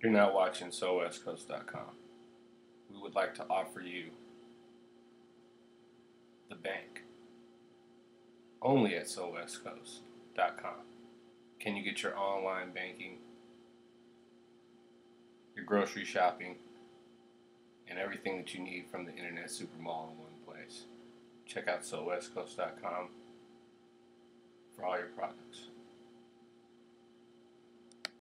You're now watching SoWestCoast.com. We would like to offer you the bank only at SoWestCoast.com. Can you get your online banking, your grocery shopping, and everything that you need from the Internet super mall in one place? Check out SoWestCoast.com.